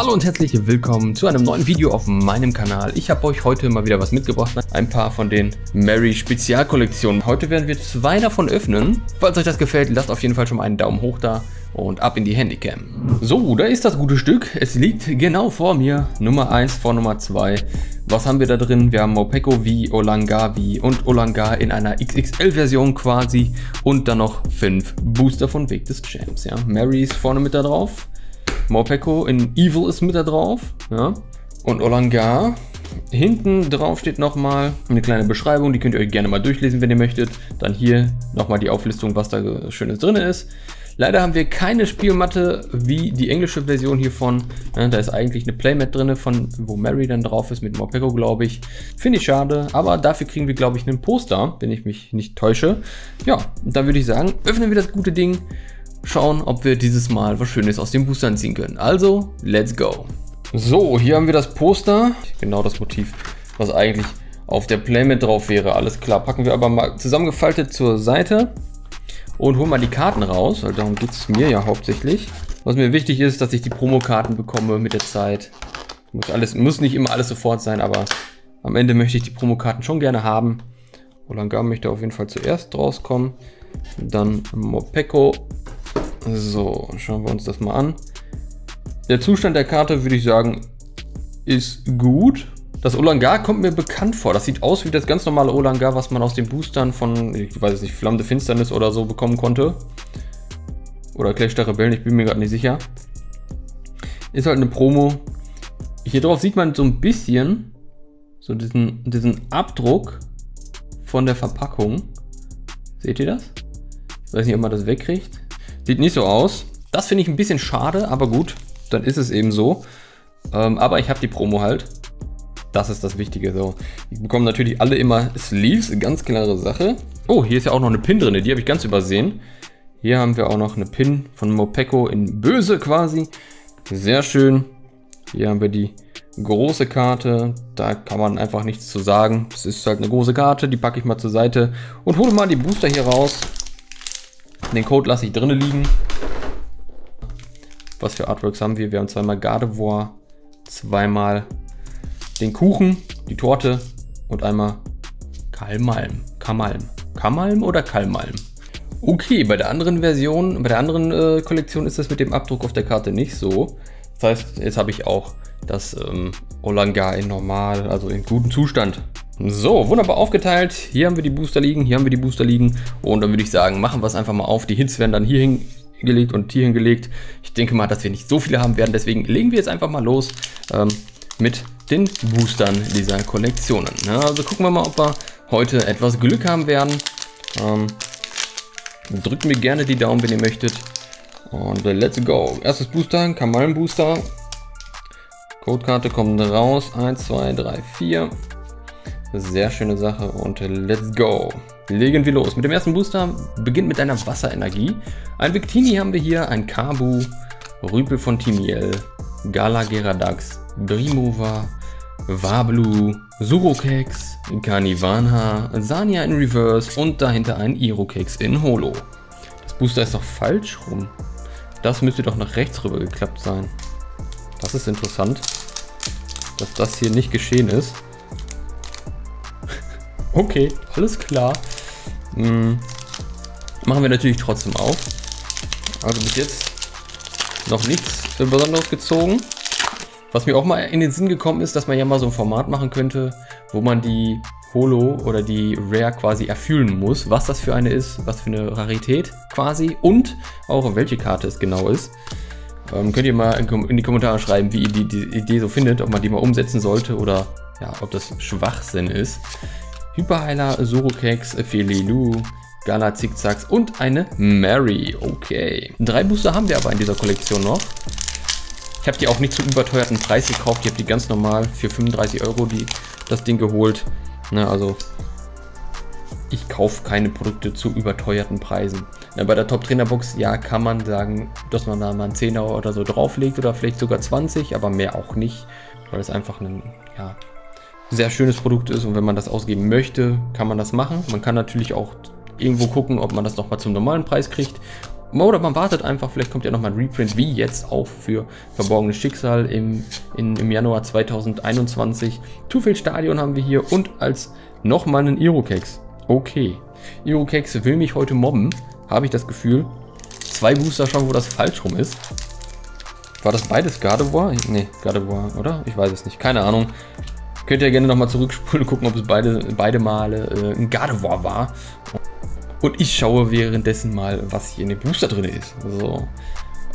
Hallo und herzlich willkommen zu einem neuen Video auf meinem Kanal. Ich habe euch heute mal wieder was mitgebracht, ein paar von den Mary Spezialkollektionen. Heute werden wir zwei davon öffnen. Falls euch das gefällt, lasst auf jeden Fall schon mal einen Daumen hoch da und ab in die Handycam. So, da ist das gute Stück. Es liegt genau vor mir. Nummer 1 vor Nummer 2. Was haben wir da drin? Wir haben Mopeko V, Olanga V und Olanga in einer XXL-Version quasi. Und dann noch 5 Booster von Weg des Champs. Ja. Mary ist vorne mit da drauf. Morpeko in Evil ist mit da drauf. Ja. Und Olangar. Hinten drauf steht nochmal eine kleine Beschreibung, die könnt ihr euch gerne mal durchlesen, wenn ihr möchtet. Dann hier nochmal die Auflistung, was da Schönes drin ist. Leider haben wir keine Spielmatte wie die englische Version hiervon. Da ist eigentlich eine Playmat drin, von wo Mary dann drauf ist mit Morpeko, glaube ich. Finde ich schade, aber dafür kriegen wir, glaube ich, einen Poster, wenn ich mich nicht täusche. Ja, dann würde ich sagen, öffnen wir das gute Ding schauen, ob wir dieses Mal was Schönes aus den Boostern ziehen können. Also, let's go. So, hier haben wir das Poster. Genau das Motiv, was eigentlich auf der Playmat drauf wäre. Alles klar, packen wir aber mal zusammengefaltet zur Seite und holen mal die Karten raus, weil darum geht es mir ja hauptsächlich. Was mir wichtig ist, dass ich die Promokarten bekomme mit der Zeit. Muss, alles, muss nicht immer alles sofort sein, aber am Ende möchte ich die Promokarten schon gerne haben. Olanga möchte auf jeden Fall zuerst rauskommen. Dann Mopeko so, schauen wir uns das mal an. Der Zustand der Karte, würde ich sagen, ist gut. Das Olangar kommt mir bekannt vor. Das sieht aus wie das ganz normale Olangar, was man aus den Boostern von, ich weiß nicht, Flammende Finsternis oder so bekommen konnte. Oder Clash der Rebellen, ich bin mir gerade nicht sicher. Ist halt eine Promo. Hier drauf sieht man so ein bisschen so diesen, diesen Abdruck von der Verpackung. Seht ihr das? Ich weiß nicht, ob man das wegkriegt. Sieht nicht so aus. Das finde ich ein bisschen schade, aber gut, dann ist es eben so. Ähm, aber ich habe die Promo halt. Das ist das Wichtige. So. Die bekommen natürlich alle immer Sleeves, ganz klare Sache. Oh, hier ist ja auch noch eine Pin drin, die habe ich ganz übersehen. Hier haben wir auch noch eine Pin von Mopeko in Böse quasi. Sehr schön. Hier haben wir die große Karte. Da kann man einfach nichts zu sagen. Es ist halt eine große Karte, die packe ich mal zur Seite und hole mal die Booster hier raus. Den Code lasse ich drinnen liegen. Was für Artworks haben wir? Wir haben zweimal Gardevoir, zweimal den Kuchen, die Torte und einmal Kalmalm. Kamalm. Kamalm oder Kalmalm? Okay, bei der anderen Version, bei der anderen äh, Kollektion ist das mit dem Abdruck auf der Karte nicht so. Das heißt, jetzt habe ich auch das ähm, Olanga in normal, also in gutem Zustand. So, wunderbar aufgeteilt. Hier haben wir die Booster liegen, hier haben wir die Booster liegen. Und dann würde ich sagen, machen wir es einfach mal auf. Die Hits werden dann hier hingelegt und hier hingelegt. Ich denke mal, dass wir nicht so viele haben werden. Deswegen legen wir jetzt einfach mal los ähm, mit den Boostern dieser Kollektionen. Ja, also gucken wir mal, ob wir heute etwas Glück haben werden. Ähm, drückt mir gerne die Daumen, wenn ihr möchtet. Und let's go. Erstes Booster, Kamalen Booster. Codekarte kommt raus. 1, 2, 3, 4. Sehr schöne Sache und let's go. Legen wir los. Mit dem ersten Booster beginnt mit einer Wasserenergie. Ein Victini haben wir hier, ein Kabu, Rüpel von Timiel, Gala Geradax, Brimova, Wablu, Surokex, Carnivana, Sania in Reverse und dahinter ein Irokex in Holo. Das Booster ist doch falsch rum. Das müsste doch nach rechts rüber geklappt sein. Das ist interessant, dass das hier nicht geschehen ist. Okay, alles klar. Hm. Machen wir natürlich trotzdem auf. Also bis jetzt noch nichts Besonderes gezogen. Was mir auch mal in den Sinn gekommen ist, dass man ja mal so ein Format machen könnte, wo man die Holo oder die Rare quasi erfüllen muss, was das für eine ist, was für eine Rarität quasi und auch welche Karte es genau ist. Ähm, könnt ihr mal in die Kommentare schreiben, wie ihr die, die Idee so findet, ob man die mal umsetzen sollte oder ja, ob das Schwachsinn ist. Hyperheiler, Sorokex, Felilu, Gala Zickzacks und eine Mary. Okay. Drei Booster haben wir aber in dieser Kollektion noch. Ich habe die auch nicht zu überteuerten Preis gekauft. Ich habe die ganz normal für 35 Euro die, das Ding geholt. Ne, also ich kaufe keine Produkte zu überteuerten Preisen. Ja, bei der Top Trainer Box, ja, kann man sagen, dass man da mal einen 10er oder so drauflegt oder vielleicht sogar 20, aber mehr auch nicht, weil es einfach ein, ja, sehr schönes Produkt ist und wenn man das ausgeben möchte, kann man das machen. Man kann natürlich auch irgendwo gucken, ob man das nochmal zum normalen Preis kriegt oder man wartet einfach, vielleicht kommt ja nochmal ein Reprint, wie jetzt auch für Verborgenes Schicksal im, in, im Januar 2021. Tufel Stadion haben wir hier und als nochmal einen Irokex. Okay. Irokex will mich heute mobben, habe ich das Gefühl. Zwei Booster schon, wo das falsch rum ist. War das beides Gardevoir? Ne, Gardevoir, oder? Ich weiß es nicht. Keine Ahnung. Könnt ihr gerne nochmal zurückspulen und gucken, ob es beide, beide Male äh, ein Gardevoir war. Und ich schaue währenddessen mal, was hier in dem Booster drin ist. So.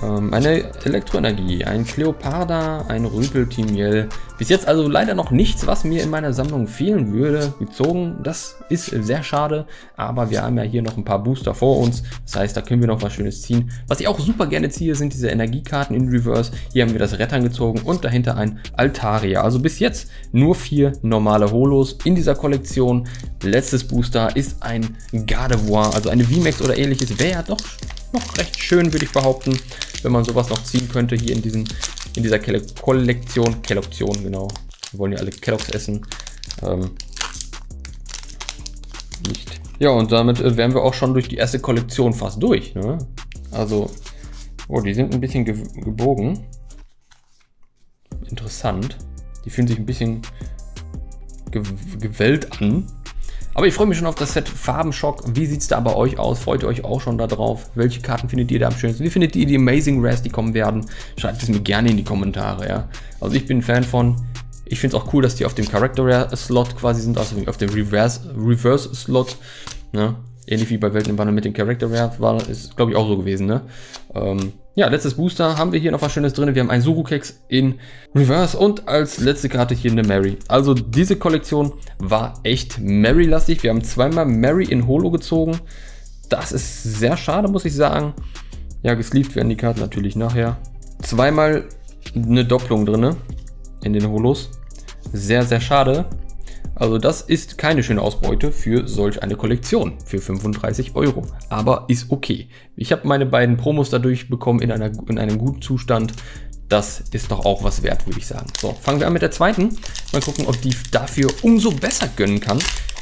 Ähm, eine Elektroenergie, ein Cleoparda, ein Rüpeltimiel. Bis jetzt also leider noch nichts, was mir in meiner Sammlung fehlen würde, gezogen. Das ist sehr schade, aber wir haben ja hier noch ein paar Booster vor uns. Das heißt, da können wir noch was Schönes ziehen. Was ich auch super gerne ziehe, sind diese Energiekarten in Reverse. Hier haben wir das Rettern gezogen und dahinter ein Altaria. Also bis jetzt nur vier normale Holos in dieser Kollektion. Letztes Booster ist ein Gardevoir, also eine VMAX oder ähnliches. Wäre ja doch noch recht schön, würde ich behaupten, wenn man sowas noch ziehen könnte hier in, diesen, in dieser Kollektion. Kollektion, genau. Wir wollen ja alle Kelloggs essen. Ähm, nicht. Ja, und damit äh, wären wir auch schon durch die erste Kollektion fast durch. Ne? Also, oh, die sind ein bisschen ge gebogen. Interessant. Die fühlen sich ein bisschen ge gewellt an. Aber ich freue mich schon auf das Set Farbenschock. Wie sieht es da bei euch aus? Freut ihr euch auch schon darauf? Welche Karten findet ihr da am schönsten? Wie findet ihr die Amazing Rares, die kommen werden? Schreibt es mir gerne in die Kommentare, ja. Also ich bin ein Fan von. Ich finde es auch cool, dass die auf dem Character Rare Slot quasi sind, also auf dem Reverse, Reverse Slot. Ne? Ähnlich wie bei Welten im Wandel mit dem Character Rare war, ist glaube ich auch so gewesen, ne? Ähm, ja, letztes Booster haben wir hier noch was Schönes drin. Wir haben einen Surukex in Reverse und als letzte Karte hier eine Mary. Also diese Kollektion war echt Mary-lastig. Wir haben zweimal Mary in Holo gezogen. Das ist sehr schade, muss ich sagen. Ja, gesleeved werden die Karten natürlich nachher. Zweimal eine Doppelung drin in den Holos. Sehr, sehr schade. Also das ist keine schöne Ausbeute für solch eine Kollektion für 35 Euro. Aber ist okay. Ich habe meine beiden Promos dadurch bekommen in, einer, in einem guten Zustand. Das ist doch auch was wert, würde ich sagen. So, fangen wir an mit der zweiten. Mal gucken, ob die dafür umso besser gönnen kann.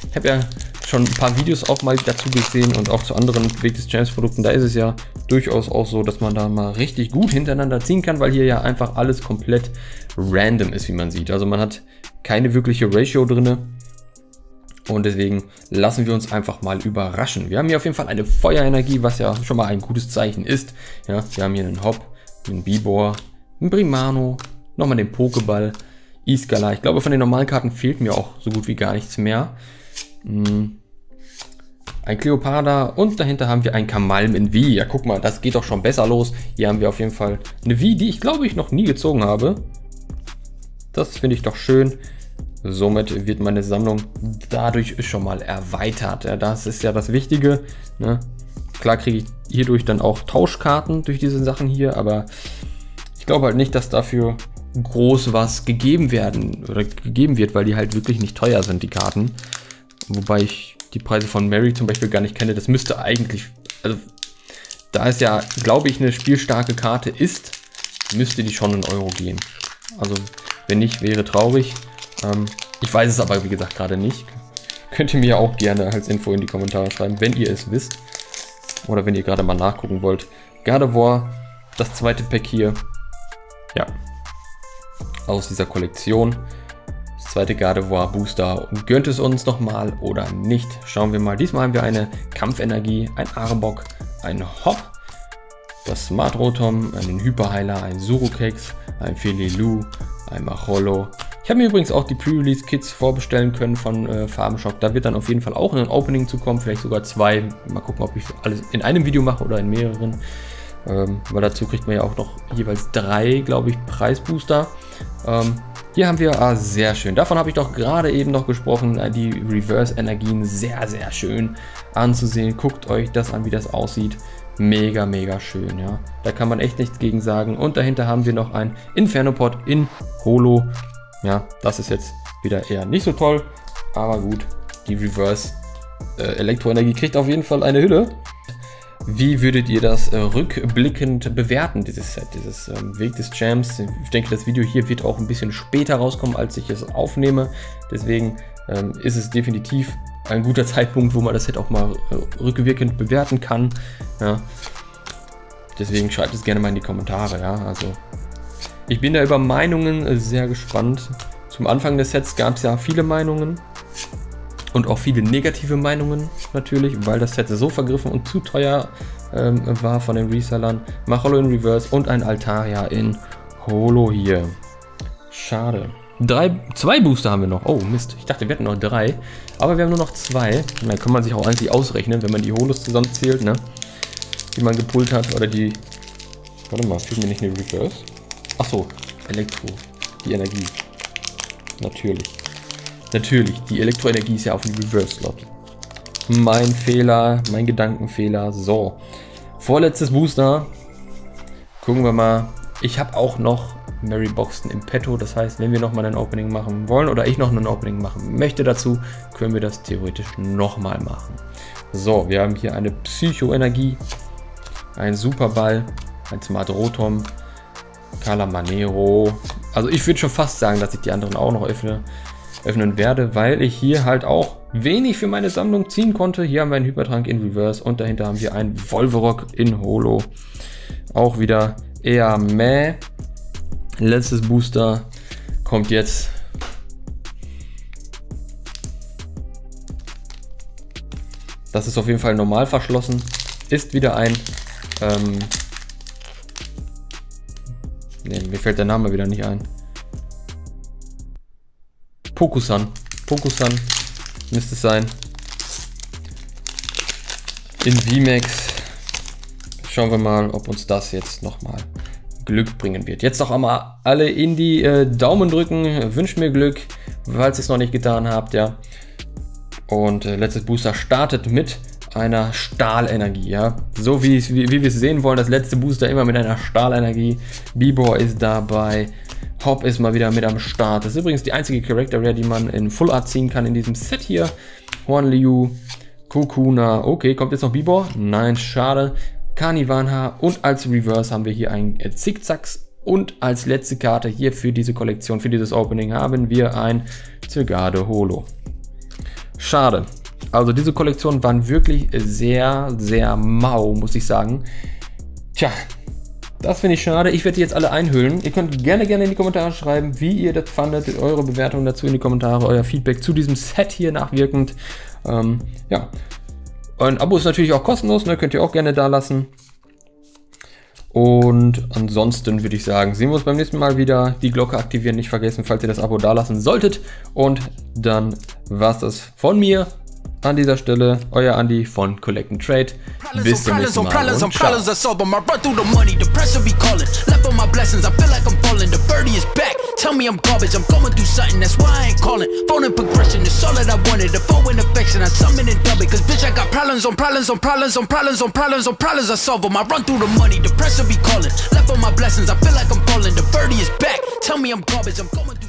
Ich habe ja schon ein paar Videos auch mal dazu gesehen und auch zu anderen Weg des Champs Produkten. Da ist es ja durchaus auch so, dass man da mal richtig gut hintereinander ziehen kann, weil hier ja einfach alles komplett random ist, wie man sieht. Also man hat keine wirkliche Ratio drin. Und deswegen lassen wir uns einfach mal überraschen. Wir haben hier auf jeden Fall eine Feuerenergie, was ja schon mal ein gutes Zeichen ist. Ja, wir haben hier einen Hop, einen Bibor, einen Primano, nochmal den Pokéball, Iskala. Ich glaube, von den normalen Karten fehlt mir auch so gut wie gar nichts mehr. Hm. Ein Cleopatra und dahinter haben wir ein Kamalm in V. Ja, guck mal, das geht doch schon besser los. Hier haben wir auf jeden Fall eine V, die ich glaube ich noch nie gezogen habe. Das finde ich doch schön. Somit wird meine Sammlung dadurch schon mal erweitert. Das ist ja das Wichtige. Ne? Klar kriege ich hierdurch dann auch Tauschkarten durch diese Sachen hier, aber ich glaube halt nicht, dass dafür groß was gegeben werden oder gegeben wird, weil die halt wirklich nicht teuer sind, die Karten. Wobei ich die Preise von Mary zum Beispiel gar nicht kenne. Das müsste eigentlich, also da es ja, glaube ich, eine spielstarke Karte ist, müsste die schon in Euro gehen. Also wenn nicht, wäre traurig. Ähm, ich weiß es aber, wie gesagt, gerade nicht. Könnt ihr mir auch gerne als Info in die Kommentare schreiben, wenn ihr es wisst. Oder wenn ihr gerade mal nachgucken wollt. Gardevoir, das zweite Pack hier. Ja. Aus dieser Kollektion. Das zweite Gardevoir Booster. Gönnt es uns nochmal oder nicht? Schauen wir mal. Diesmal haben wir eine Kampfenergie, ein Armbok, ein Hop, das Smart Rotom, einen Hyperheiler, ein Surukex, ein Felilu, ein Macholo. Ich habe mir übrigens auch die Pre-Release-Kits vorbestellen können von äh, Farbenshop. Da wird dann auf jeden Fall auch ein Opening zu kommen, vielleicht sogar zwei. Mal gucken, ob ich alles in einem Video mache oder in mehreren. Ähm, weil dazu kriegt man ja auch noch jeweils drei, glaube ich, Preisbooster. Ähm, hier haben wir, ah, sehr schön. Davon habe ich doch gerade eben noch gesprochen. Äh, die Reverse-Energien sehr, sehr schön anzusehen. Guckt euch das an, wie das aussieht. Mega, mega schön, ja. Da kann man echt nichts gegen sagen. Und dahinter haben wir noch ein Inferno-Pod in Holo. Ja, das ist jetzt wieder eher nicht so toll. Aber gut, die Reverse äh, Elektroenergie kriegt auf jeden Fall eine Hülle. Wie würdet ihr das äh, rückblickend bewerten, dieses Set, dieses ähm, Weg des Champs? Ich denke, das Video hier wird auch ein bisschen später rauskommen, als ich es aufnehme. Deswegen ähm, ist es definitiv ein guter Zeitpunkt, wo man das Set auch mal äh, rückwirkend bewerten kann. Ja. Deswegen schreibt es gerne mal in die Kommentare, ja. Also ich bin da über Meinungen sehr gespannt. Zum Anfang des Sets gab es ja viele Meinungen und auch viele negative Meinungen natürlich, weil das Set so vergriffen und zu teuer ähm, war von den Resellern. Macholo in Reverse und ein Altaria in Holo hier. Schade. Drei, zwei Booster haben wir noch. Oh Mist, ich dachte wir hätten noch drei. Aber wir haben nur noch zwei. Dann kann man sich auch eigentlich ausrechnen, wenn man die Holos zusammenzählt, ne? Die man gepult hat. Oder die... Warte mal, fehlt mir nicht eine Reverse? Achso, Elektro. Die Energie. Natürlich. Natürlich, die Elektroenergie ist ja auf dem Reverse-Slot. Mein Fehler, mein Gedankenfehler. So, vorletztes Booster. Gucken wir mal. Ich habe auch noch Mary Boxen im Petto. Das heißt, wenn wir nochmal ein Opening machen wollen oder ich noch ein Opening machen möchte dazu, können wir das theoretisch nochmal machen. So, wir haben hier eine Psychoenergie, ein Superball, ein Smart Rotom, Calamanero. Also ich würde schon fast sagen, dass ich die anderen auch noch öffne, öffnen werde, weil ich hier halt auch wenig für meine Sammlung ziehen konnte. Hier haben wir einen Hypertrank in Reverse und dahinter haben wir einen Volverock in Holo. Auch wieder eher meh. Letztes Booster kommt jetzt. Das ist auf jeden Fall normal verschlossen. Ist wieder ein ähm, Ne, mir fällt der Name wieder nicht ein. Pokusan. Pokusan müsste es sein. In VMAX. Schauen wir mal, ob uns das jetzt nochmal Glück bringen wird. Jetzt noch einmal alle in die äh, Daumen drücken. Wünscht mir Glück, falls ihr es noch nicht getan habt, ja. Und äh, letztes Booster startet mit einer Stahlenergie, ja. So wie, wie, wie wir es sehen wollen, das letzte Booster immer mit einer Stahlenergie. Bibor ist dabei. Hop ist mal wieder mit am Start. Das ist übrigens die einzige Character Rare, die man in Full Art ziehen kann in diesem Set hier. Huan Liu, Kokuna. Okay, kommt jetzt noch Bibor? Nein, schade. Kanivanha und als Reverse haben wir hier ein Zickzacks und als letzte Karte hier für diese Kollektion, für dieses Opening haben wir ein Zygade Holo. Schade. Also diese Kollektionen waren wirklich sehr, sehr mau, muss ich sagen. Tja, das finde ich schade. Ich werde die jetzt alle einhüllen. Ihr könnt gerne, gerne in die Kommentare schreiben, wie ihr das fandet. Eure Bewertung dazu in die Kommentare, euer Feedback zu diesem Set hier nachwirkend. Ähm, ja. Ein Abo ist natürlich auch kostenlos, ne? könnt ihr auch gerne da lassen. Und ansonsten würde ich sagen, sehen wir uns beim nächsten Mal wieder. Die Glocke aktivieren nicht vergessen, falls ihr das Abo da lassen solltet. Und dann war es das von mir. An dieser Stelle, euer Andi von Collect and Trade. Bis oh, zum oh, nächsten Mal oh, und ciao. Tell me I'm garbage, I'm going through something, that's why I ain't calling. Phone and progression is all that I wanted. The phone and affection, I summon and dub it. Cause bitch, I got problems on problems on problems on problems on problems on problems, I solve them. I run through the money, the pressure be calling. Left on my blessings, I feel like I'm falling. The birdie is back. Tell me I'm garbage, I'm going